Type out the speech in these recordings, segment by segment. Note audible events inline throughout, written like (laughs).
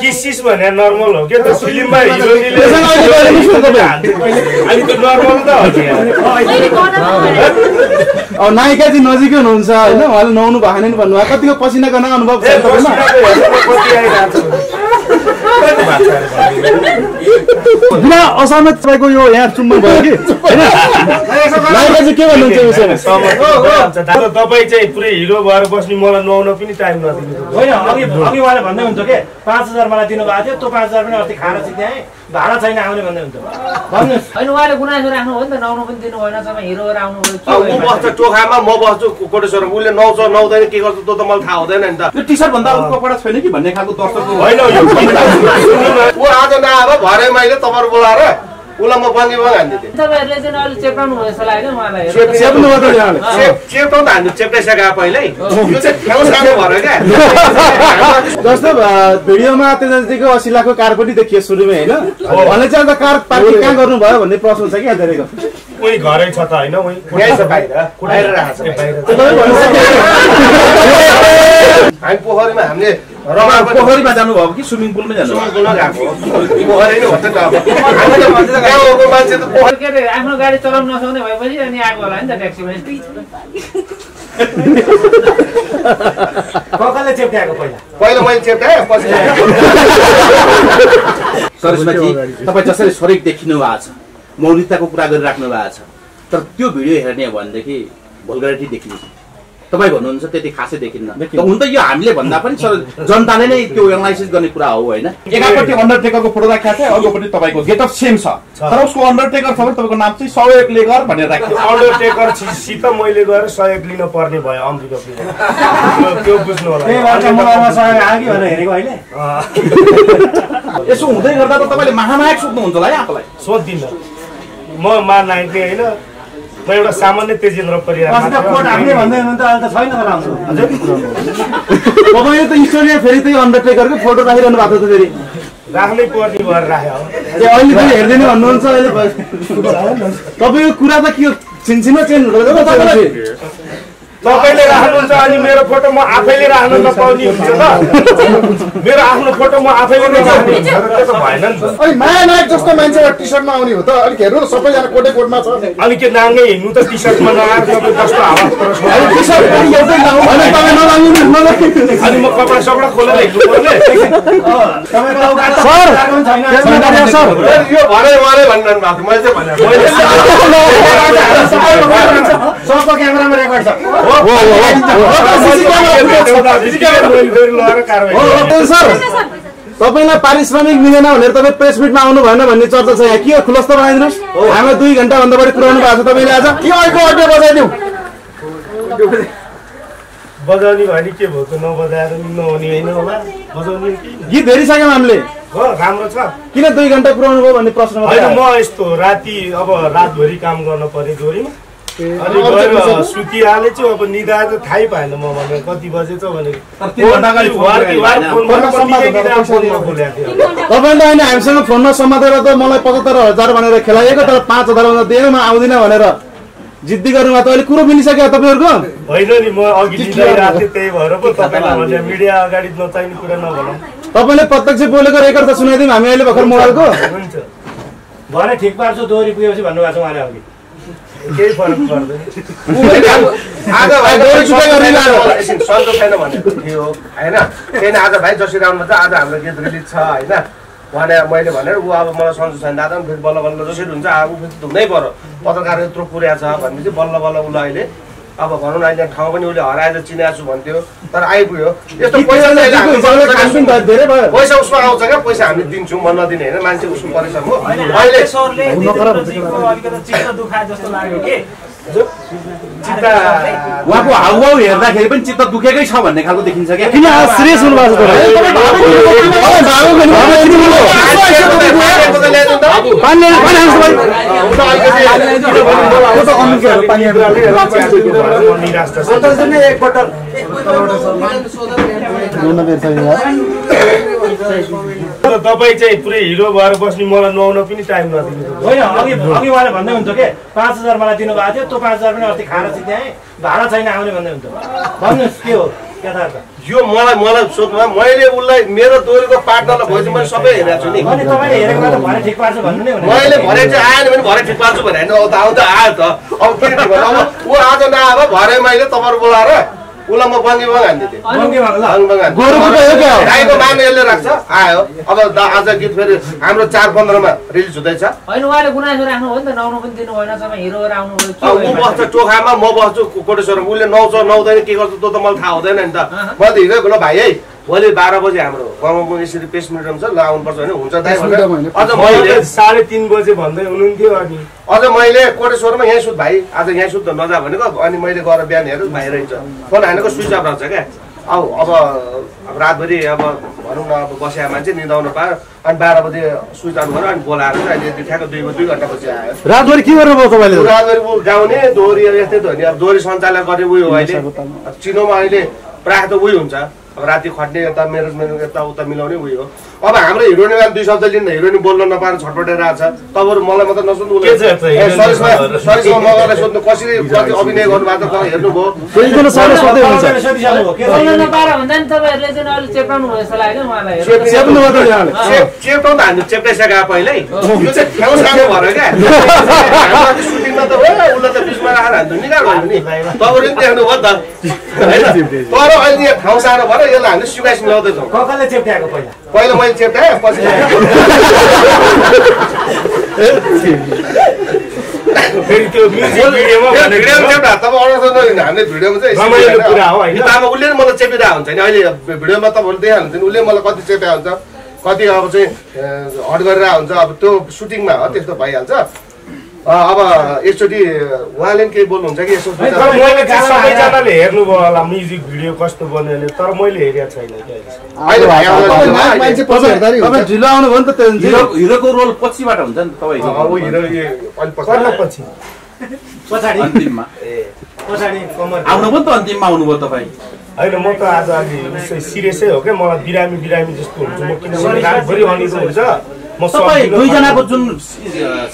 किसिस भने नर्मल हो क्या त फिल्ममा हिरोनीले त्यसमा अहिले गएर निस्क्नु तपाईँ। अनि त्यो नर्मल त हो नि अब नायिका चाहिँ नजिकै हुनुहुन्छ होइन उहाँले नुहाउनु भएको छैन नि भन्नुभयो कतिको पसिना गर्न अनुभव छ असहमत तपाईँको यो यहाँ चुम्बन भयो कि चाहिँ तपाईँ चाहिँ पुरै हिरो भएर बस्ने मलाई नुहाउन पनि टाइम नदिनु होइन अघि अघि उहाँले भन्दै हुन्छ के पाँच हजार मलाई दिनुभएको थियो त्यो पाँच हजार पनि अस्ति खाएर सिध्याएँ भाडा छैन आउने भन्दै हुन्छ भन्नुहोस् होइन उहाँले गुनासो राख्नु हो नि त नुहाउनु पनि दिनु भएन तपाईँ अब भयो ऊ बस्छ टोखामा म बस्छु कोटेश्वरमा उसले नुहाउँछ नुहाउँदैन के गर्छ त्यो त मलाई थाहा हुँदैन नि त यो टी सर्ट भन्दा अरू कपडा छैन कि भन्ने खालको दर्शकको होइन यो ऊ आज नआएर भरे मैले तपाईँहरू बोलाएर उसलाई म बङ्गी बङ हानिदिएँ त यहाँले चेप चेप्टाउ त हान्नु चेप्टाइसकेको पहिल्यै यो चाहिँ ठाउँ सानो भएर क्या जस्तो भिडियोमा तेजजीको असी लाखको कार पनि देखियो सुरुमै होइन भने चाहिँ अन्त कार पार्किङ कहाँ गर्नुभयो भन्ने प्रश्न छ कि धेरैको घरै छ त होइन हामी पोखरीमा हामीले पोखरीमा जानुभयो कि स्विमिङ पुलमै जानुभयो? (laughs) आफ्नो गाडी चलाउनु नसक्ने भएपछि अनि आएको होला नि त ट्याक्सीमा ककाले चेप्ट्याएको पहिला? पहिला मैले चेप्टाएँ पछि (laughs) सरिस्माजी तपाईँ जसरी शरीर देखिनु भएको छ मौलिकताको कुरा गरिराख्नु भएको छ तर त्यो भिडियो हेर्ने हो भनेदेखि भोलगारिटी देखिन्छ। तपाईँ भन्नुहुन्छ त्यति खासै देखिन्न। त हुन त यो हामीले भन्दा पनि सर जनताले नै त्यो एनालाइसिस गर्ने कुरा हो होइन? एकापट्टि अन्डरटेकरको फोटो राखेको थियो अर्कोपट्टि तपाईँको गेटअप सेम छ। तर उसको अन्डरटेकर छ भने तपाईँको नाम चाहिँ सहयोग लेगर भनेर राखेको अन्डरटेकर सित मैले गएर सहयोग लिन पर्ने भयो त्यो- बुझ्नु होला। यसो हुँदै गर्दा त तपाईँले महानायक सोध्नुहुन्छ होला है आफूलाई। सोधिनँ म मा नाइके होइन। म एउटा सामान्य तेजेन्द्र परिवार त तपाईँले फेरि त्यही अन्डरटेकरको फोटो राखिरहनु भएको थियो त फेरि। राख्नै पर्ने भएर राख्यो। अहिले फेरि हेर्दैन भन्नुहुन्छ अहिले तपाईँको कुरा त के हो? छिनछिनमा चेन्ज हुँदो रहेछ तपाईँलाई। तपाईँले राख्नुहुन्छ अनि मेरो फोटो म आफैले राख्न नपाउने हुन्छ त। मेरो आफ्नो फोटो म आफैले नै राख्ने हुन्छ। त भएन नि त। अनि माया नायक जस्तो मान्छे टी सर्टमा आउने हो त। अलिक हेर्नु न सबैजना कोटे कोटमा छ। अनि के नाङ्गै हिँड्नु त टी सर्टमा नआएर तपाईँ कस्तो एउटै भने नलाग्नु। अनि म कपडा सपडा खोलेर हिँड्नु पर्ने (laughs) यो भने उहाँले भनिरहनु भएको मैले चाहिँ भनेको सबको क्यामेरामा रेकर्ड छ तपाईँलाई पारिश्रमिक मिलेन भनेर तपाईँ प्रेस मिटमा आउनु भएन भन्ने चर्चा छ यहाँ। के हो? खुलस्त बनाइदिनुहोस् हामीलाई दुई घन्टाभन्दा बढी पुऱ्याउनु भएको छ तपाईँले आज। के अर्को अड्डे बजाइदिउँ। बजाउने भने के भयो त? नबजाएर नि नहुने होइन होला। बजाउने गीत हेरिसक्यौँ हामीले। हो राम्रो छ। किन दुई घन्टा पुऱ्याउनु भयो भन्ने प्रश्न। म यस्तो राति अब रातभरि काम गर्न पर्यो जोरीमा अनि गएर सुतिहाले चाहिँ अब निदा त थाहै पाएन म कति भनेर तिन घन्टा अगाडि फोन वार कि वार गरेको फोन होइन। गरेर निकै निदा फोनमा खोलेको थियो। तपाईँले होइन हामीसँग फोनमा समातेर त मलाई पचहत्तर हजार भनेर खेलाइएको तर पाँच हजारभन्दा दिएन म आउँदिनँ भनेर जिद्दी गर्नुभएको त अहिले कुरो मिलिसक्यो तपाईँहरूको? होइन नि म अघि त्यही भएर पो तपाईँलाई मिडिया अगाडि नचाहिने कुरा नभनौँ। तपाईँले प्रत्यक्ष बोलेको रेकर्ड त सुनाइदिउँ हामी अहिले भर्खर मोबाइलको हुन्छ। भने ठिक पार्छु दोहोरी पुगेपछि भन्नुभएको छ उहाँले अघि। केही फरक पर्दैन। छैन भनेको थियो होइन? त्यही नै आज भाइ जसरी राउन्डमा चाहिँ आज हाम्रो गीत रिलिज छ होइन? भने मैले भनेर ऊ अब मलाई सन्चो छैन दादा पनि फेरि बल्ल बल्ल जसरी हुन्छ अब फेरि धुनै पऱ्यो पत्रकार यत्रो पुर्या छ भनेपछि बल्ल बल्ल उसलाई अहिले अब भनौँ न अहिले ठाउँ पनि उसले हराएर चिनाएको छु भन्थ्यो तर आइपुग्यो। यस्तो पैसा हामी पैसा उसमा आउँछ क्या पैसा हामीले दिन्छौँ म नदिने होइन मान्छे उसको परिश्रम हो अहिले उहाँको हाउभाउ हेर्दाखेरि पनि चित्त दुखेकै छ भन्ने खालको देखिन्छ क्या किन सिरियस हुनुभएको छ निराश त छ। त तपाईँ चाहिँ पुरै हिरो भएर बस्ने मलाई नुहाउन पनि टाइम नदिनु होइन अघि अघि उहाँले भन्दै हुन्छ के? पाँच हजार मलाई दिनुभएको थियो त्यो पाँच हजार पनि अस्ति खाएर सिध्याएँ भाडा छैन आउने भन्दै हुन्छ भन्नुहोस् के हो यो मलाई मलाई सोध्नु मैले उसलाई मेरो दोहोरीको पार्टनरलाई भएपछि मैले सबै हेरेको छु नि। अनि तपाईँले हेरेको भए त भरे ठिक पार्छु भन्नु नै हुने मैले भने चाहिँ आएन भने भरे ठिक पार्छु भने त आउँदा आयो त। अब के? अब ऊ आज नआएको भरे मैले तपाईँहरू बोलाएर उसलाई म बङ्गी? गाईको मान यसले राख्छ। आयो। अब आज गीत फेरि हाम्रो चार पन्ध्रमा रिलिज हुँदैछ। नि ऊ? बस्छ टोखामा म बस्छु को- कोटेश्वरमा। उसले नुहाउँछ नुहाउँदैन के गर्छ त्यो त मलाई थाहा हुँदैन नि त। मैले त हिँडेको ल भाइ है भोलि बाह्र बजी हाम्रो गाउँमा यसरी प्रेस मिटम छ ल आउनुपर्छ भने हुन्छ अझ मैले साढे तिन बजे भन्दै हुनुहुन्थ्यो अनि। अझ मैले कोटेश्वरमा यहीँ सुत भाइ आज यहीँ सुत नजा भनेको अनि मैले गएर बिहान हेरेँ भाइ रहेछ। फोन हानेको स्विच अफ रहेछ क्या। अब अब अब रातभरि अब भनौँ न अब बस्या मान्छे निदाउनु पायो। अनि बाह्र बजे स्विच अन गर्यो अनि बोलाएर चाहिँ अहिले ठ्याक्क दुई दुई घन्टापछि आयो। रातभरि के गर्नुभयो तपाईँले रातभरि ऊ गाउने दोहोरी यस्तै त हो नि। अब दोहोरी सञ्चालन गर्ने उयो हो अहिले। अब चिनोमा अहिले प्रायः त उयो हुन्छ। अब राति खट्ने यता मेरो मेरो यताउता मिलाउने उयो हो। अब हाम्रो हिरोइनलाई दुई शब्द लिँदा हिरोइन बोल्न नपाएर छटपटेर आएको छ। तपाईँहरू मलाई मात्रै नसोध्नु त मगरलाई सोध्नु कसरी कति अभिनय गर्नुभएको छ हेर्नुभयो। चेप्टाउनु भयो जस्तो लाग्यो उहाँलाई। चेप्ने- सेप्नु मात्रै यहाँले चेप चेप्टाउ त हामी चेप्टाइसकेको पहिल्यै। यो चाहिँ सानो भएर क्या। (laughs) हाम्रो सुटिङमा त हो उसलाई त बिचमा राखेर नि तपाईँले पनि देख्नु भयो नि। (laughs) त। (laughs) होइन? तर अहिले यहाँ ठाउँ सानो भएर यसलाई हामीले ककाले चेप्ट्याएको पहिला पहिला मैले चेप्टाएँ पछि फेरि त्यो म्युजिक भिडियोमा यो भनेको भिडियोमा चेप्टा तपाईँ अर्डर गर्नु हामीले भिडियोमा चाहिँ यसरी रमाइलो होइन। कुरा हो, होइन? यो त अब उसले नि मलाई चेपिरहेको हुन्छ नि अहिले भिडियोमा तपाईँले देखाउनुहुन्छ नि उसले मलाई कति चेप्या हुन्छ कति अब चाहिँ हट गरिरहेको हुन्छ अब त्यो सुटिङमा हो त्यस्तो भइहाल्छ अब एकचोटि उहाँले पनि केही बोल्नुहुन्छ कि यसो मैले सबैजनाले हेर्नुभयो होला म्युजिक भिडियो कस्तो बन्यो भने तर मैले हेरेको छैन। ढिलो आउनुभयो नि त हिरोको रोल पछिबाट हुन्छ नि त तपाईँ अन्तिममा। पछाडि कमर। आउनुभयो नि त अन्तिममा आउनुभयो तपाईँ। होइन म त आज अलि सिरियसै हो क्या मलाई बिरामी बिरामी जस्तो हुन्छ। म किनभने रातभरि हुन्छ। म सक्दिनँ दुईजनाको जुन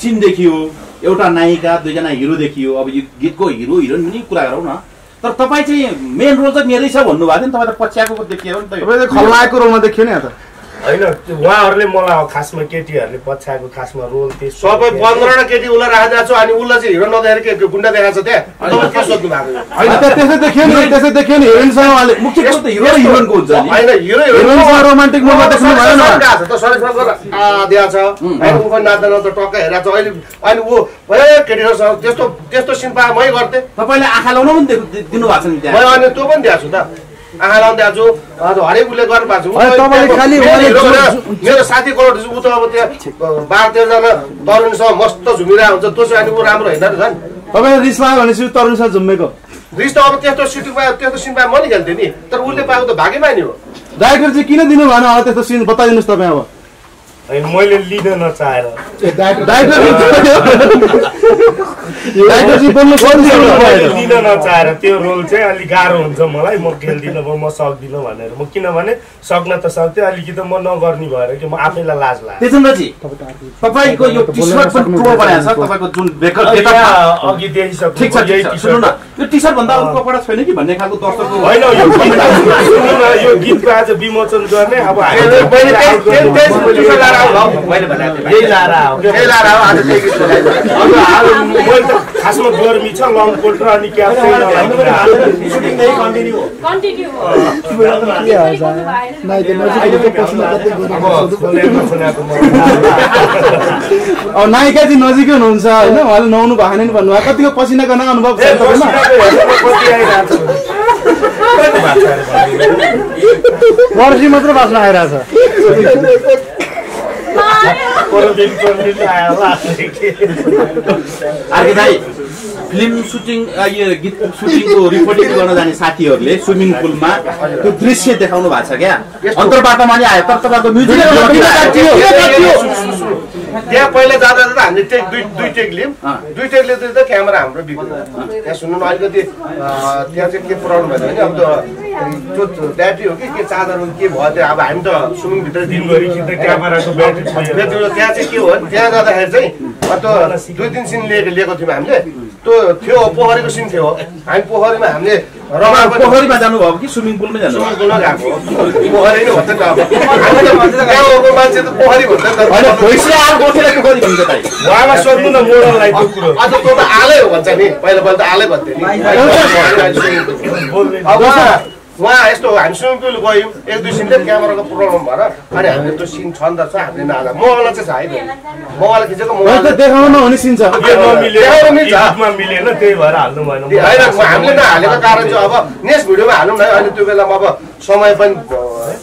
सिन देखियो एउटा नायिका दुईजना हिरो देखियो। अब यो गीतको हिरो हिरोइन पनि कुरा गरौँ न। तर तपाईँ चाहिँ मेन रोल चाहिँ मेरै छ भन्नुभएको थियो नि तपाईँ त पछ्याएको देखियो नि त खलनायकको रोलमा देखियो नि त। होइन उहाँहरूले मलाई अब खासमा केटीहरूले पछ्याएको खासमा रोल त्यस्तो सबै पन्ध्रवटा केटी उसलाई राखेको छु अनि उसलाई चाहिँ हिरो नदेखेर के गुन्डा देखाएको छ त्यहाँ के सोध्नु भएको यो? होइन त्यहाँ त्यसै देखियो नि त्यसै देखियो नि हिरोइनसँग उहाँले मुख्य कुरो त हिरो र हिरोइनको हुन्छ नि होइन हिरो हिरोइनसँग रोमान्टिक मोडमा देख्नु भएन त सरिसमा गएर आ दिएको छ होइन ऊ पनि नाच्दा नाच्दा टक्क हेरेको छ अहिले अनि ऊ केटीहरूसँग त्यस्तो त्यस्तो सिन पाए मै गर्थेँ तपाईँले आँखा लाउनु पनि दिनु- दिनु भएको छ नि मैले त्यहाँ अनि त्यो पनि दिएको छु त आँखा छु। आज हरेक उसले गर्नु भएको छ। मेरो साथी करोड ऊ त अब त्यहाँ बाह्र तेह्रजना तरुणसँग मस्त झुमिरहेको हुन्छ। त्यो चाहिँ ऊ राम्रो होइन र झन्। तपाईँले रिस लाग्यो भनेपछि तरुणसँग झुम्मेको। रिस त अब त्यस्तो सुटिङ पायो त्यस्तो सिन पायो म नि खेल्थेँ नि। तर उसले पाएको त भागेमा नि हो डाइरेक्टर चाहिँ किन दिनु भएन होला त्यस्तो सिन बताइदिनुहोस् तपाईँ अब। मैले लिन नचाहेर। लिन नचाहेर त्यो रोल चाहिँ अलिक गाह्रो हुन्छ मलाई। म खेल्दिनँ अब म सक्दिनँ भनेर। म किनभने सक्न त सक्थेँ अलिकति म नगर्ने भएर कि म आफैलाई लाज लाग्यो। तपाईँको यो तपाईँको जुन अघि देखिसक्नु टी सर्ट भन्दा अरू कपडा छैन कि भन्ने खालको दर्शकको होइन गीतको आज विमोचन गर्ने। अब खासमा गर्मी छ लङ कोट र अनि अब नायिका चाहिँ नजिकै हुनुहुन्छ होइन उहाँले नुहाउनु भएको छैन नि भन्नुभयो कतिको पसिनाको न अनुभव छ। वर्षी मात्र बाँच्न आइरहेछ क्वारेन्टाइन क्वारेन्टाइन आयो होला अर्के दाई फिल्म सुटिङ यो गीत सुटिङको रिपोर्टिङ गर्न जाने साथीहरूले स्विमिङ पुलमा त्यो दृश्य देखाउनु भएको छ क्या? अन्तर्वार्तामा नि आयो। तर तपाईँको म्युजिक त्यहाँ पहिला जाँदा जाँदा हामीले टेक दुई दुई टेक लियौँ। दुई टेक लिँदा त क्यामेरा हाम्रो बिग्रियो। त्यहाँ सुन्नु न अलिकति त्यहाँ चाहिँ के प्रब्लम भयो भने अब त्यो त्यो ब्याट्री हो कि के चार्जर हो कि भयो त्यो अब हामी त स्विमिङभित्र दिनभरि क्यामेराको ब्याट्री त्यहाँ चाहिँ के हो भने त्यहाँ जाँदाखेरि चाहिँ अब त्यो दुई तिन सिन लिएको लिएको थियौँ हामीले। त्यो थियो पोखरीको सिन थियो हामी पोखरीमा हामीले पोखरीमा जानुभयो कि स्विमिङ पुलमै स्विमिङ पुलमा गएको हो। पोखरी नै त अब हामी त गाउँको मान्छे त पोखरी भन्छ नि होइन त भैँसी आएर गोठेलाई पोखरी भन्छ त उहाँलाई सोध्नु न मोडललाई त्यो कुरो अझ त्यो त आलै हो भन्छ नि पहिला पहिला त आलै भन्थ्यो नि अब उहाँ यस्तो हामी स्विमिङ पुल गयौँ? एक दुई सिनले क्यामेराको प्रोब्लम भएर अनि हामीले त्यो सिन छ नि त छ हामीले नहाल्दा मोबाइल चाहिँ छ है मोबाइल खिचेको देखाउन हुने सिन छ। मिलेन त्यही भएर हाल्नु भएन। होइन हामीले नहालेको कारण चाहिँ अब नेक्स्ट भिडियोमा हालौँ न अहिले त्यो बेलामा अब समय पनि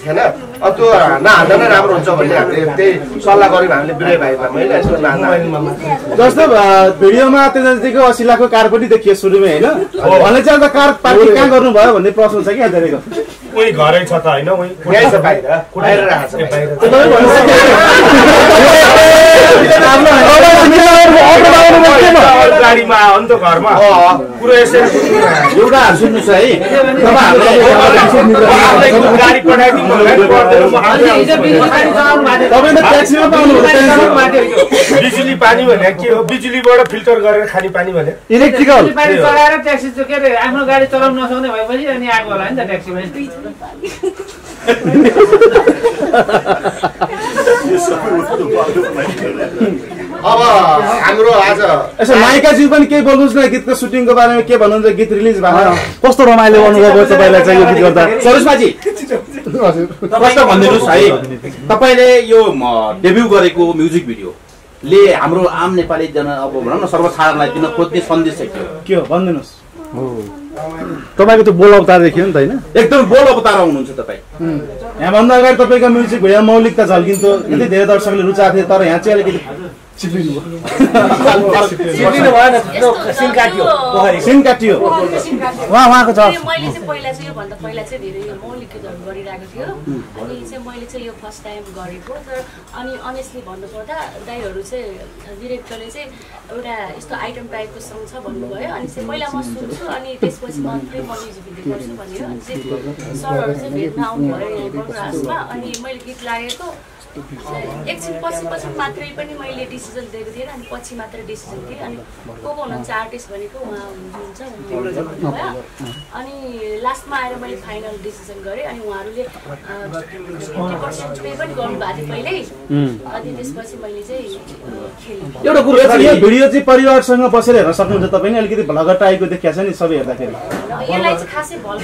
थिएन अब त्यो नहाल्दा नै राम्रो हुन्छ भन्ने हामीले त्यही सल्लाह गऱ्यौँ हामीले बिरे भाइमा यसो नहाल्दा जस्तो भिडियोमा तेजस्वीको अस्सी लाखको कार पनि देखियो सुरुमै होइन? भने चाहिँ अन्त कार पार्किङ कहाँ गर्नुभयो भन्ने प्रश्न छ कि यहाँ धेरैको? उही घरै छ त होइन गाडीमा आयो नि त घरमा। कुरो यसरी एउटा सुन्नुहोस् है। गाडी बिजुली पानी भने के हो? बिजुलीबाट फिल्टर गरेर खाने पानी भने इलेक्ट्रिकल। बिजुली पानी चलाएर ट्याक्सी चाहिँ के अरे आफ्नो गाडी चलाउनु नसक्ने भएपछि अनि आएको होला नि त ट्याक्सीमा। अब हाम्रो आज यसो नायिकाज्यू पनि केही बोल्नुहोस् न गीतको सुटिङको बारेमा के भन्नुहुन्छ गीत रिलिज भएको कस्तो रमाइलो अनुभव भयो तपाईँलाई चाहिँ यो गीत गर्दा? सरोज बाजी प्रश्न भनिदिनुहोस् है। तपाईँले यो डेब्यु गरेको म्युजिक भिडियोले हाम्रो आम नेपाली जन अब भनौँ न सर्वसाधारणलाई दिन खोज्ने सन्देश चाहिँ के हो? के हो? भनिदिनुहोस्। तपाईँको त्यो बोल अवतार देखियो नि त होइन? एकदम बोल अवतार हुनुहुन्छ तपाईँ। यहाँभन्दा अगाडि तपाईँको म्युजिक भिडियो मौलिकता झल्किन्थ्यो। यति धेरै दर्शकले रुचाएको थियो तर यहाँ चाहिँ अलिकति पोखरी सिन काटियो उहाँ उहाँको छ अनि मैले चाहिँ पहिला चाहिँ योभन्दा पहिला चाहिँ धेरै यो मौलिक गीतहरू गरिरहेको थियो अनि चाहिँ मैले चाहिँ यो फर्स्ट टाइम गरेको तर अनि अनेस्टली भन्नुपर्दा दाईहरू चाहिँ डिरेक्टरले चाहिँ एउटा यस्तो आइटम टाइपको सङ छ भन्नुभयो अनि चाहिँ पहिला म सुन्छु अनि त्यसपछि मात्रै म म्युजिक भिडियो गर्छु भन्यो अनि चाहिँ सरहरू चाहिँ भेट्न आउनुभयो यहाँ बलराजमा अनि मैले गीत लागेको एकछिन पछि पछि मात्रै पनि मैले डिसिजन दिएको थिएँ अनि पछि मात्रै डिसिजन दिएँ अनि को को हुनुहुन्छ आर्टिस्ट भनेको उहाँ हुनुहुन्छ अनि लास्टमा आएर मैले फाइनल डिसिजन गरेँ अनि उहाँहरूले फिफ्टी पर्सेन्ट पे पनि गर्नुभएको थियो पहिल्यै अनि त्यसपछि मैले चाहिँ एउटा कुरो यो भिडियो चाहिँ परिवारसँग बसेर हेर्न सक्नुहुन्छ तपाईँ नि अलिकति भ्लगर टाइपको देखिया छ नि सबै हेर्दाखेरि। यसलाई चाहिँ खासै भल।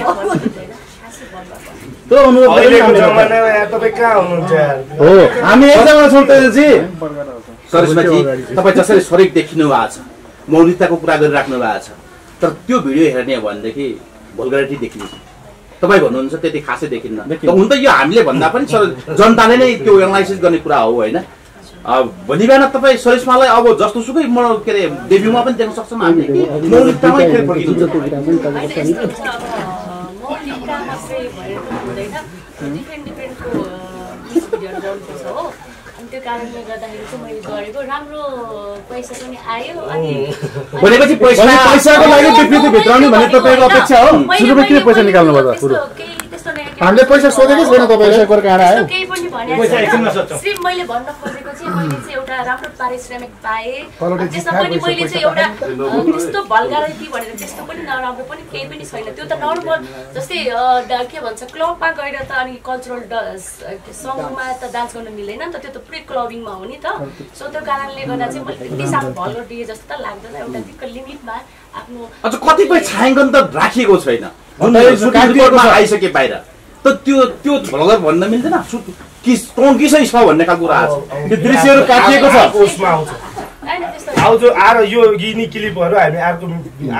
हो हामी एकजना छौँ तेजजी सरोजमाजी तपाईँ जसरी स्वरिक देखिनु भएको छ मौलिकताको कुरा गरिराख्नु भएको छ तर त्यो भिडियो हेर्ने हो भनेदेखि भोल्गारिटी देखिन्छ तपाईँ भन्नुहुन्छ त्यति खासै देखिन्न हुन त यो हामीले भन्दा पनि सर जनताले नै त्यो एनालाइसिस गर्ने कुरा हो होइन भोलि बिहान तपाईँ सरिस्मालाई अब जस्तो सुकै म के अरे डेब्युमा पनि देख्न सक्छौँ हामीले कि मौलिकतामै फेरि फर्किनुहुन्छ होइन यस्तो हुन्छ अब मौलिकता मात्रै भएर पनि हुँदैन डिफ्रेन्ट डिफ्रेन्टको म्युजिक भिडियोहरू गर्नुपर्छ हो अनि त्यो कारणले गर्दाखेरि चाहिँ मैले गरेको राम्रो पैसा पनि आयो अनि भनेपछि पैसा भने पैसाको लागि विकृति भित्राउने भन्ने तपाईँको अपेक्षा हो सुरुमा किन पैसा निकाल्नु भयो? हामीले पैसा सोधेकै छैन तपाईँ गरेर कहाँ आयो केही पनि भनेको छैन। सिर्फ मैले भन्न खोजेको चाहिँ मैले चाहिँ एउटा राम्रो पारिश्रमिक पाएँ। त्यसमा पनि मैले चाहिँ एउटा त्यस्तो भल्गारिटी भनेर त्यस्तो पनि नराम्रो पनि केही पनि छैन। त्यो त नर्मल जस्तै के भन्छ क्लबमा गएर त अनि कल्चरल सङमा त डान्स गर्न मिल्दैन नि त। त्यो त पुरै क्लबिङमा हो नि त। सो त्यो कारणले गर्दा चाहिँ मैले त्यति साह्रो भल्गर दिए जस्तो त लाग्दैन। एउटा ठिक्क लिमिटमा आफ्नो अझ कतिपय छायाङ्कन त राखिएको छैन। आइसके बाहिर। त त्यो त्यो भ्लगर भन्न मिल्दैन? किस टोङ्किसै छ भन्ने खालको कुरा छ त्यो दृश्यहरू काटिएको छ। उसमा आउँछ। आउँछ आएर यो गिनी क्लिपहरू हामी अर्को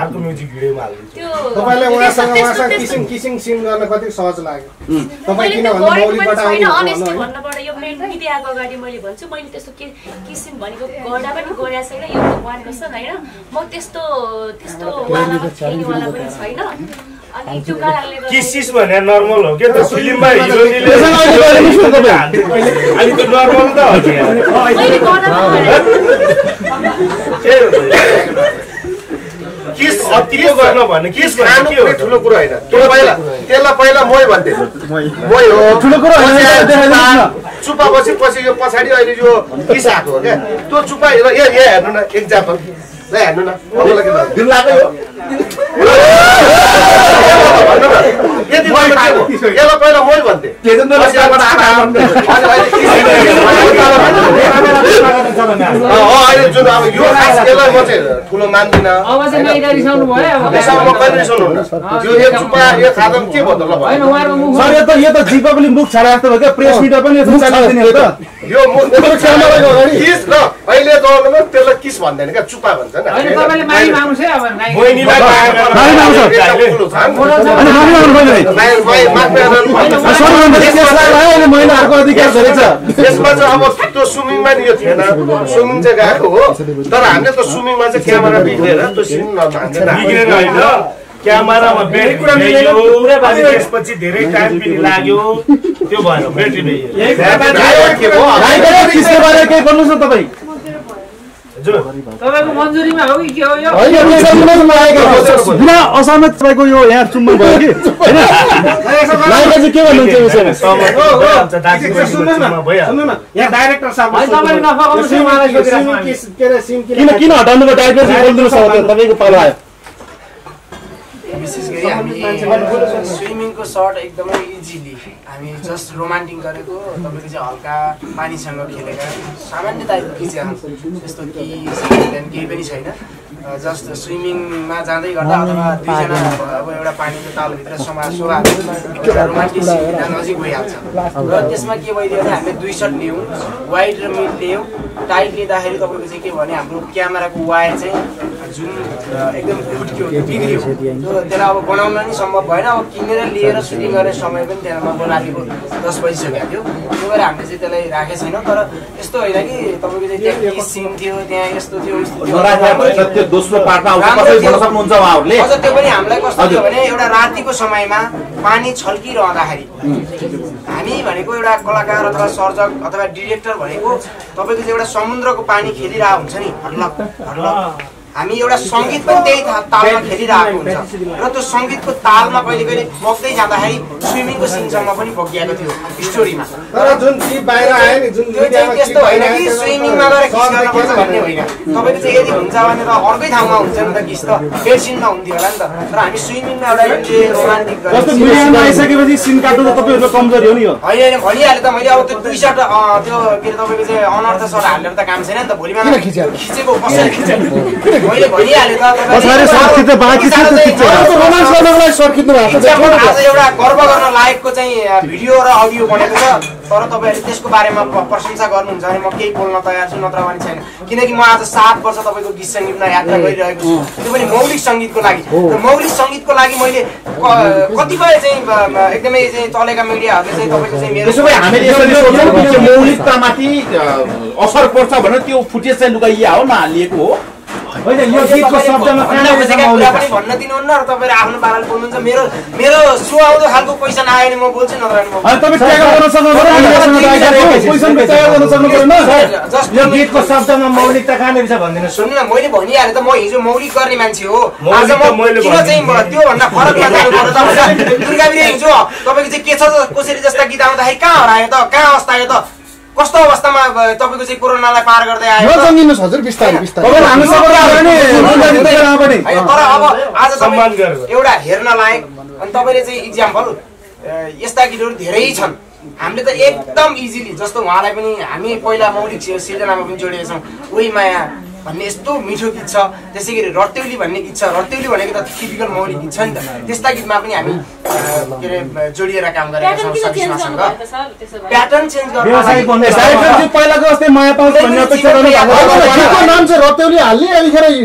अर्को म्युजिक भिडियोमा हालिदिन्छौँ त्यो तपाईँलाई उहाँसँग उहाँसँग किसिम किसिम सिन गर्न कति सहज लाग्यो? तपाईँ मैले किन भन्दा छैन होइन भन्नबाट यो मेन मिडियाको अगाडि मैले भन्छु मैले त्यस्तो के किसिम भनेको गर्दा पनि गरेको छैन यो भगवान् कसम होइन? म त्यस्तो त्यस्तो वालामा खेल्नेवाला पनि छैन। किसिस भने नर्मल हो क्या त? फिल्ममा हिरोनीले। अनि त्यो नर्मल त हो हो? किस अति गर्न भने किस भन्ने के हो त? ठुलो कुरो होइन। त्यो पहिला त्यसलाई पहिला मै भन्थे। मै हो। ठुलो कुरो होइन, पछि यो पछाडि अहिले यो किस आएको हो क्या। त्यो चुपा यहाँ हेर्नु न एक्जाम्पल ल हेर्नु न। तपाईँलाई के (laughs) Давай, давай. पहिला। यसलाई मै भन्थे अहिले जुन अब यो यसलाई म चाहिँ ठुलो मान्दिनँ अब चाहिँ होइन? नायिका रिसाउनु भयो अब त्यसमा म कहिले रिसाउनुहुन्न यो एक चुपा यो के भयो त ल मुख यो त यो त जिब्बा पनि मुख छाडा जस्तो भयो क्या प्रेस मिटर पनि यसो चालिदिने हो त यो म- किस ल अहिले जमानामा त्यसलाई किस भन्दैन क्या चुपा भन्छ महिलाहरूको अधिकार धेरै छ त्यसमा चाहिँ अब त्यो स्विमिङमा नि यो थिएन स्विमिङ चाहिँ गएको हो तर हामीले त स्विमिङमा चाहिँ क्यामेरा बिग्रेर त्यो सिन होइन क्यामेरामा त्यसपछि धेरै टाइम पनि लाग्यो त्यो भएर ब्याट्री भइयो केही भन्नुहोस् न तपाईँ? बिना असहमत तपाईँको यो यहाँ चुम्बन भयो कि? होइन? के भन्नुहुन्छ। किन किन हटाउनु तपाईँको पालो आयो। विशेष गरी हामी स्विमिङको सर्ट एकदमै इजिली हामी जस्ट रोमान्टिक गरेको तपाईँको चाहिँ हल्का पानीसँग खेलेका सामान्य टाइपको खिचेका त्यस्तो कि त्यहाँदेखि केही पनि छैन। जस्ट स्विमिङमा जाँदै गर्दा अथवा दुईजना अब एउटा पानीको तालभित्र समा सोहा एउटा रोमान्टिक नजिक भइहाल्छ। र त्यसमा के भइदियो भने हामीले दुई सर्ट लियौँ वाइड र मिड लियौँ। टाइट लिँदाखेरि तपाईँको चाहिँ के भने हाम्रो क्यामेराको वायर चाहिँ जुन एकदम फुट्क्यो बिग्रियो। त्यो त्यसलाई अब बनाउन नि सम्भव भएन। अब किनेर लिएर सुटिङ गर्ने समय पनि त्यहाँ लगभग रातिको दस बजिसकेको थियो। त्यही भएर हामीले चाहिँ त्यसलाई राखेको छैनौँ तर यस्तो होइन कि तपाईँको चाहिँ त्यहाँ सिन थियो त्यहाँ यस्तो थियो त्यो अझ त्यो पनि हामीलाई कस्तो थियो। भने एउटा रातिको समयमा पानी छल्किरहँदाखेरि हामी भनेको एउटा कलाकार अथवा सर्जक अथवा डिरेक्टर भनेको तपाईँको चाहिँ एउटा समुद्रको पानी खेलिरहेको हुन्छ नि हर्लक हर्लक हामी एउटा सङ्गीत पनि त्यही था- तालमा खेलिरहेको हुन्छ। र त्यो सङ्गीतको तालमा कहिले कहिले बग्दै जाँदाखेरि स्विमिङको सिनसम्म पनि बगिएको थियो स्टोरीमा। तर जुन ती बाहिर आयो नि जुन त्यो चाहिँ त्यस्तो होइन कि स्विमिङमा गएर किस गर्न पर्छ भन्ने होइन। तपाईँको चाहिँ यदि हुन्छ भने त अर्कै ठाउँमा हुन्छ नि त किस त बेडसिनमा हुन्थ्यो होला नि त। तर हामी स्विमिङमा एउटा रोमान्टिक जस्तो मिडियामा आइसकेपछि सिन काट्नु त तपाईँहरूको कमजोरी हो नि यो होइन होइन भनिहाल्यो त मैले अब त्यो दुई सर्ट त्यो के अरे तपाईँको चाहिँ अनर्थ सर्ट हालेर त काम छैन नि त भोलिमा? खिचेको कसरी? खिचेको भनिहालेँ पछाडि खिच्दा बाँकी छ। रोमान्स गर्नको लागि भएको छ आज एउटा गर्व गर्न लायकको चाहिँ भिडियो र अडियो बनेको छ तर तपाईँहरूले त्यसको बारेमा प्रशंसा गर्नुहुन्छ भने म केही बोल्न तयार छु नत्र भने छैन किनकि म आज सात वर्ष तपाईँको गीत सङ्गीतमा यात्रा गरिरहेको छु त्यो पनि मौलिक सङ्गीतको लागि र मौलिक सङ्गीतको लागि मैले क- कतिपय चाहिँ एकदमै चाहिँ चलेका मिडियाहरूले चाहिँ तपाईँको चाहिँ मेरो मौलिकतामाथि असर पर्छ भनेर त्यो फुटेज चाहिँ लुगाइया हो नहालिएको हो होइन यो गीतको शब्दमा भन्न दिनुहुन्न र तपाईँले आफ्नो पाराले बोल्नुहुन्छ। मेरो मेरो सुहाउँदो खालको पैसा नआयो भने म बोल्छु नत्र गीतको शब्दमा मौलिकता कहाँनिर छ भनिदिनुहोस्? सुन्नु न मैले भनिहालेँ त म हिजो मौलिक गर्ने मान्छे हो। आज म किन चाहिँ। त्योभन्दा भनेर दुर्गा हिजो तपाईँको चाहिँ के छ कसरी जस्ता गीत आउँदाखेरि कहाँ हरायो त कहाँ अवस्था आयो त? कस्तो अवस्थामा तपाईँको चाहिँ कोरोनालाई पार गर्दै आयो। हजुर बिस्तारै बिस्तारै। तर अब आज। एउटा हेर्न लायक अनि तपाईँले चाहिँ इक्जाम्पल यस्ता गीतहरू धेरै छन्। हामीले त एकदम इजिली जस्तो उहाँलाई पनि हामी पहिला मौलिक सिर्जनामा पनि जोडेका छौँ। उही माया भन्ने यस्तो मिठो गीत छ। त्यसै गरी रत्तेउली भन्ने गीत छ। रत्तेउली भनेको त टिपिकल मौलिक गीत छ नि त। त्यस्ता गीतमा पनि हामी के अरे जोडिएर काम गरेका छौँ सकिमासँग प्याटर्न चेन्ज गर्न गर्नु रत्तेउली हाल्ने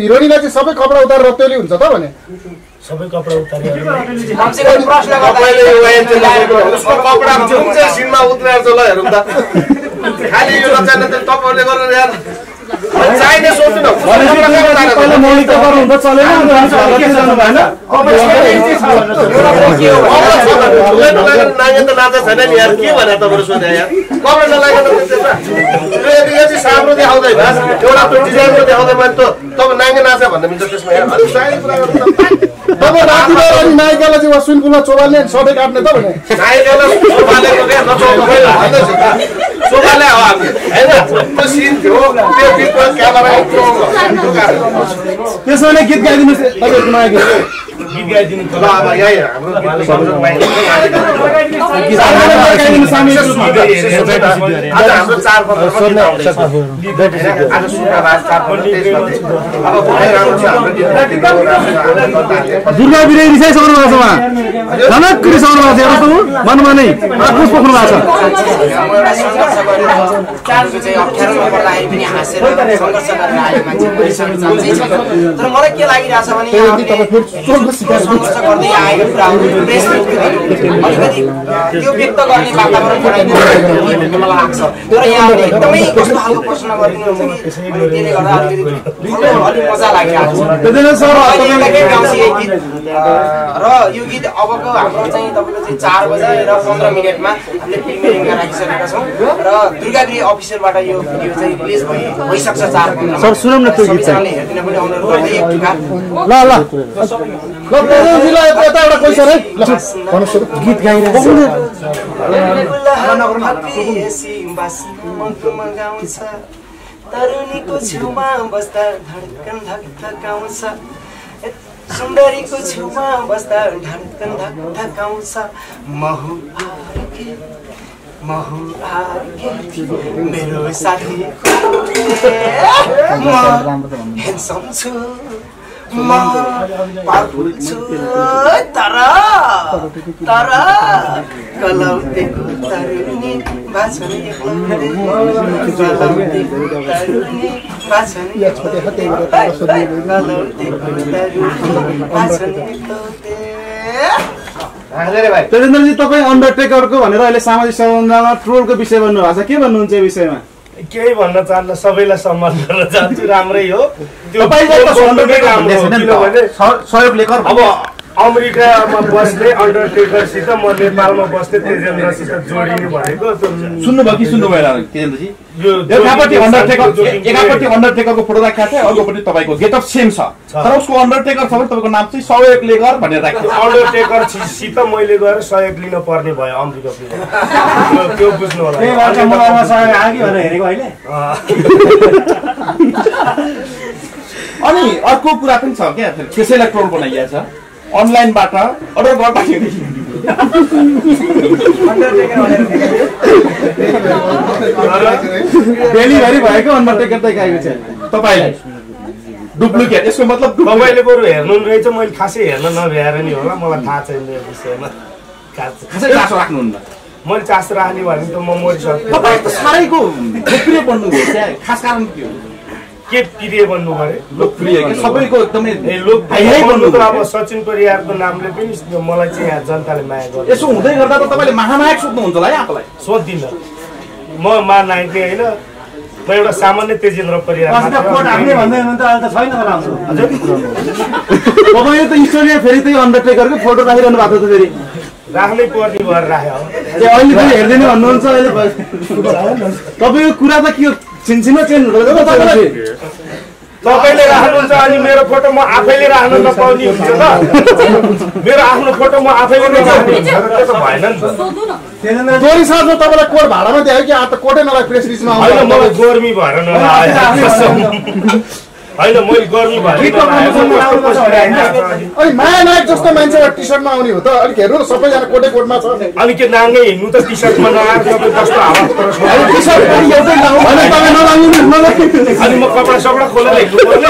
हिरोइनलाई चाहिँ सबै कपडा उतार रत्तेउली हुन्छ त भने। सबै कपडा उतारेर यो सिनमा उत्रेर हेरौँ त। खालि त तपाईँहरूले गरेर यार। न भने- भने। छैन यार। के भने तपाईँहरू सोधे यार? साम्रो देखाउँदै भए एउटा त्यो डिजाइनको देखाउँदै मैले त तपाईँ नाङ्गे नाचा भन्दा मिल्छ त्यसमा यार। अलिक साइड कुरा गर्नु तपाईँ राति गएर अनि नायिकालाई चाहिँ चोबाल्ने अनि सधैँ काट्ने त भने। नायिकालाई हो हामी। होइन? त्यो सिन थियो। त्यो Mwen son e git gadi mwen se, bagay kouman e git. Durga बिराई रिसाइसक्नु भएको छ धनक रिसाउनु भएको छ मनमा नै आक्रोश पोख्नु भएको छ चाहिँ तर मलाई के लागिरहेछ भने सङ्घर्ष गर्दै आएको कुराहरू प्रेस अलिकति त्यो व्यक्त गर्ने वातावरण बनाइदिनु भन्ने मलाई लाग्छ तर यहाँहरूले एकदमै कस्तो खालको प्रश्न गरिदिनुहुन्छ कि अनि त्यसले गर्दा अलिकति अलिक मजा लागिरहेको छ अहिले गाउँछ यो गीत र यो गीत अबको हाम्रो चाहिँ तपाईँको चाहिँ चार बजे र पन्ध्र मिनटमा हामीले प्रिमियरिङमा राखिसकेका छौँ र दुर्गागिरी अफिसियलबाट यो भिडियो चाहिँ रिलिज भइ भइसक्छ चार चाहिँ। सबैजनाले हेरिदिन पनि अनुरोध गर्दै एक ल ल गीत गाइरहेको गाउँछ तरुणीको छेउमा बस्दा धड्कन धक धकाउँछ सुन्दरीको छेउमा बस्दा धड्कन धक धकाउँछ महु महु मेरो साथी म म तर तर भाइ तेजेन्द्रजी तपाईँ अन्डरटेकरको भनेर अहिले सामाजिक सञ्जालमा ट्रोलको विषय भन्नु भएको छ। के भन्नुहुन्छ यो विषयमा? केही भन्न चाहन्न सबैलाई सम्मान गर्न चाहन्छु राम्रै हो। त्यो अमेरिकामा बस्ने अन्डरटेकरसित म नेपालमा बस्ने तेजेन्द्रसित जोडिनु भनेको सुन्नुभयो कि सुन्नु भएन? केन्द्रजी यो एकापट्टि अन्डरटेकर एकापट्टि अन्डरटेकरको फोटो राखेको थियो अर्कोपट्टि तपाईँको गेटअप सेम छ। तर उसको अन्डरटेकर छ भने तपाईँको नाम चाहिँ सहयोगले गर भनेर राखेको। छ। अन्डरटेकर सित मैले गएर सहयोग लिन पर्ने भयो अमेरिका त्यो- बुझ्नु होला। सहयोग आयो भनेर हेरेको अहिले। अनि अर्को कुरा पनि छ क्या त्यसैलाई ट्रोल बनाइएको छ। अनलाइनबाट अर्डर गर्दाखेरि। डेलिभरी भएको अन्डरटेकर देखाएको छ। तपाईँलाई? डुप्लिकेट यसको मतलब तपाईँले बरु हेर्नु रहेछ मैले खासै हेर्न नभ्याएर नि होला। मलाई थाहा छैन यो विषयमा। खास- चासो राख्नुहुन्न। मैले चासो राख्ने भने त म मरिसक्छु तपाईँ त साह्रैको लोकप्रिय बन्नुभयो खास कारण के हो? के प्रिय बन्नु पऱ्यो लोकप्रिय सबैको एकदमै ए लोक हाई हाई बन्नु त अब सचिन परियारको नामले पनि मलाई चाहिँ यहाँ जनताले माया गर्छ। यसो हुँदै गर्दा त तपाईँले महानायक सोध्नुहुन्छ होला है आफूलाई। सोध्दिनँ। म महानायक होइन म एउटा सामान्य तेजेन्द्र परियार अस्ति त कोट हान्ने भन्दै हुनुहुन्थ्यो अहिले त छैन होला तपाईँले त स्टोरीमा फेरि त्यही अन्डरटेकरको फोटो राखिरहनु भएको छ फेरि। राख्नै पर्ने भएर राख्यो। अहिले पनि हेरिदिनु भन्नुहुन्छ अहिले (laughs) तपाईँको कुरा त के हो? छिनछिनमा चेन्ज हुँदो रहेछ तपाईँलाई तपाईँले राख्नुहुन्छ अनि मेरो फोटो म आफैले राख्न नपाउने हुन्छ त। मेरो आफ्नो फोटो म आफैले नराख्ने भएन नि दोहोरी साँझमा तपाईँलाई कोट भाडामा दियो कि आज त कोटै नलाई प्रेस रिलिजमा होइन मलाई गर्मी भएर नलागेको (laughs) होइन मैले अनि माया नायक जस्तो मान्छे एउटा टी सर्टमा आउने हो त अलिक हेर्नु न सबैजना कोटै कोटमा छ अनि के नाङ्गै हिँड्नु त टी सर्टमा नआएर अनि म कपडा सपडा खोलेर हिँड्नु पर्ने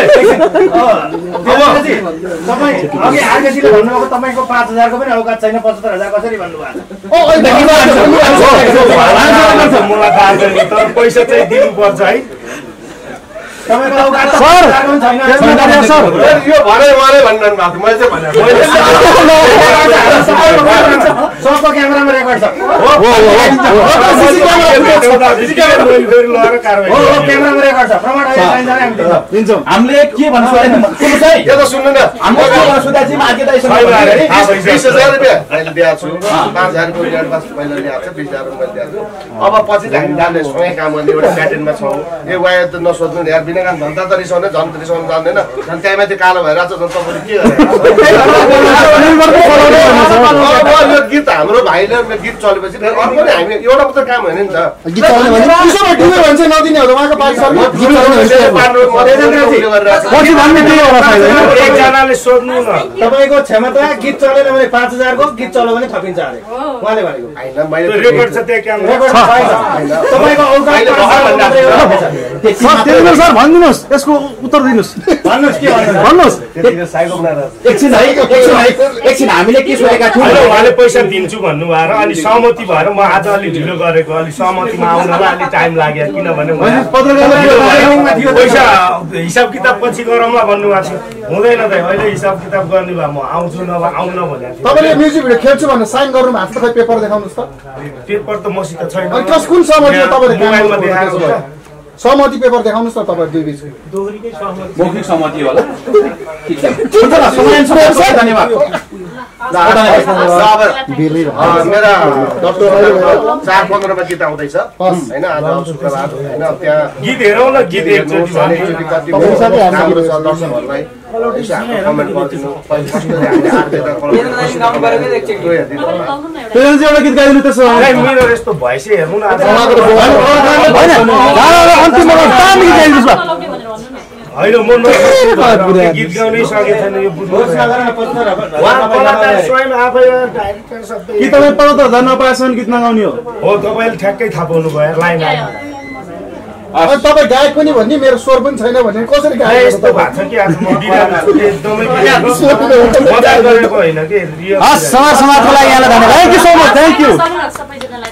तपाईँ अघि भन्नुभएको तपाईँको पाँच हजारको पनि औकात छैन पचहत्तर हजार कसरी भन्नुभएको पैसा चाहिँ दिनुपर्छ है सबैको क्यामेरामा रेकर्ड छ हो फेरि लगाएर कारवाही हो हो गर्ने। क्यामेरामा रेकर्ड छ प्रमाण अहिले चाहिन्छ भने हामी दिन्छौँ दिन्छौँ हामीले के भन्नु अब पछि हामी जाने काम गर्ने एउटा प्याटर्नमा छौँ यो वायर त नसोध्नु यार बिना काम धन्दा त रिसाउने झन् रिसाउनु जान्दैन। झन् त्यहाँ माथि कालो भइरहेको छ झन् तपाईँले के गर्नु (laughs) (laughs) यो गीत हाम्रो (laughs) भाइले गीत चलेपछि फेरि अर्को नि हामी एउटा मात्रै काम होइन नि त। तपाईँको क्षमता गीत चलेन भने पाँच हजारको गीत चल्यो भने थपिन्छ अरे। उहाँले भनेको। होइन त्यो मैले रेकर्ड छ त्यहाँ क्यामेरा। रेकर्ड छैन। तपाईँको भनिदिनुहोस् यसको उत्तर दिनुहोस्। भन्नुहोस् एकछिन है एकछिन है एकछिन हामीले के सोधेका थियौँ? उहाँले पैसा दिन्छु भन्नुभयो र अलिक सहमति भएर म आज अलिक ढिलो गरेको अलिक सहमतिमा आउनलाई अलिक टाइम लाग्यो किनभने। पैसा हिसाब किताब पछि गरौँला भन्नुभएको थियो। हुँदैन त अहिले हिसाब किताब गर्ने भए म आउँछु नभए आउन भनेको थिएँ। तपाईँले म्युजिक भिडियो खेल्छु भनेर साइन गर्नु भएको छ पेपर देखाउनुहोस् त। पेपर त मसित छैन। अनि कस कुन सहमतिमा तपाईँले मोबाइलमा देखाएको? छ। सहमति पेपर देखाउनुहोस् न तपाईँ दुई बिच। मौखिक सहमति होला। ठिक छ। धन्यवाद। मेरा चार पन्ध्रमा गीत आउँदैछ होइन आज शुक्रबार होइन त्यहाँ गीत हेरौँ न गीत एकचोटि राम्रो छ दर्शकहरूलाई एउटा गीत यस्तो हेर्नु न कि तपाईँ पत्र हजार नपाएसम्म गीत नगाउने हो? हो तपाईँले ठ्याक्कै थाहा पाउनु भयो लाइन तपाईँ गायक पनि भन्ने मेरो स्वर पनि छैन भने कसरी गायक (laughs)